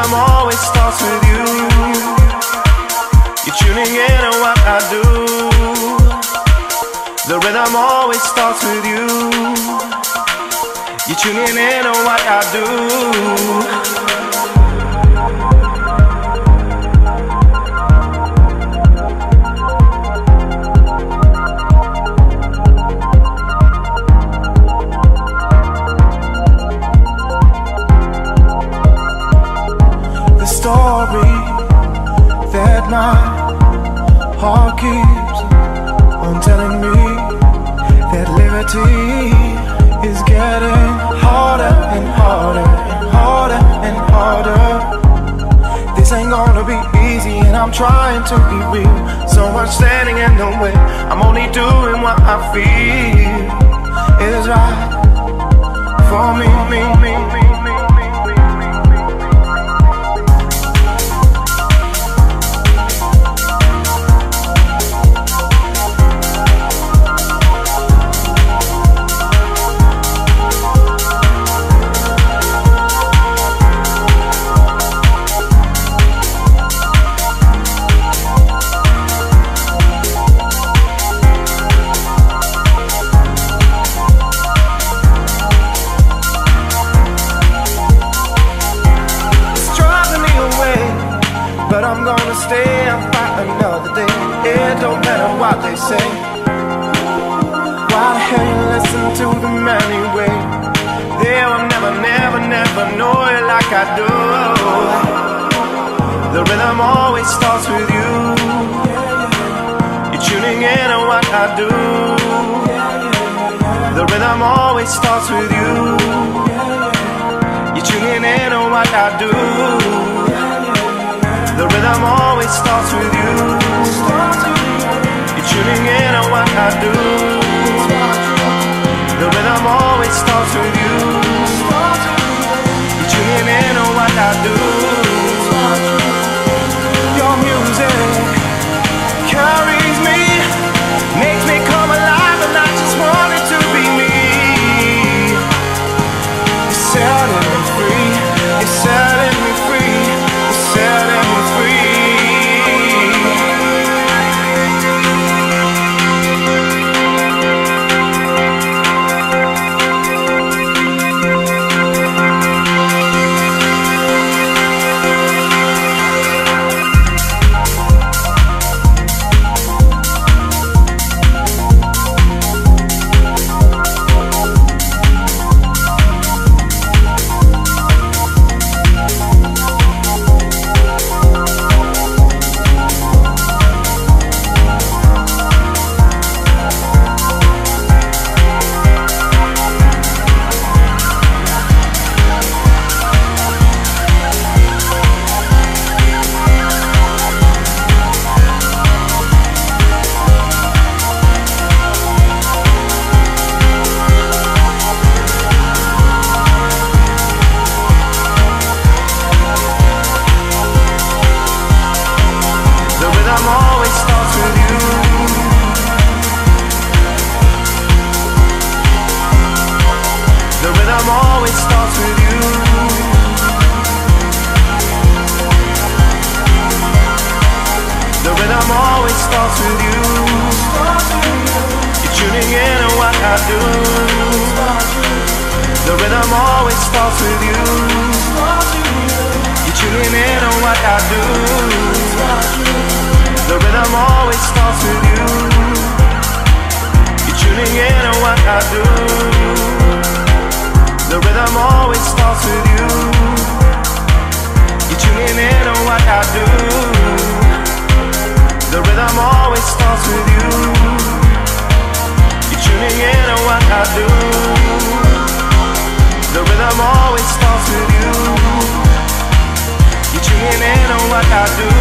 Rhythm always starts with you. You're tuning in on what I do. The rhythm always starts with you. You're tuning in on what I do. My heart keeps on telling me that liberty is getting harder and harder and harder and harder. This ain't gonna be easy, and I'm trying to be real. So much standing in the way. I'm only doing what I feel is right for me, me, me, stay and fight another day. It don't matter what they say. Why the hell you listen to them anyway? They will never, never, never know it like I do. The rhythm always starts with you. You're tuning in on what I do. The rhythm always starts with you. You're tuning in on what I do. The rhythm always starts with you. You're tuning in on what I do. The rhythm always starts with you. You're tuning in on what I do. The rhythm always starts with you. You're tuning in on what I do. The rhythm always starts with you. You're tuning in on what I do. The rhythm always starts with you. You're tuning in on what I do. know what I do.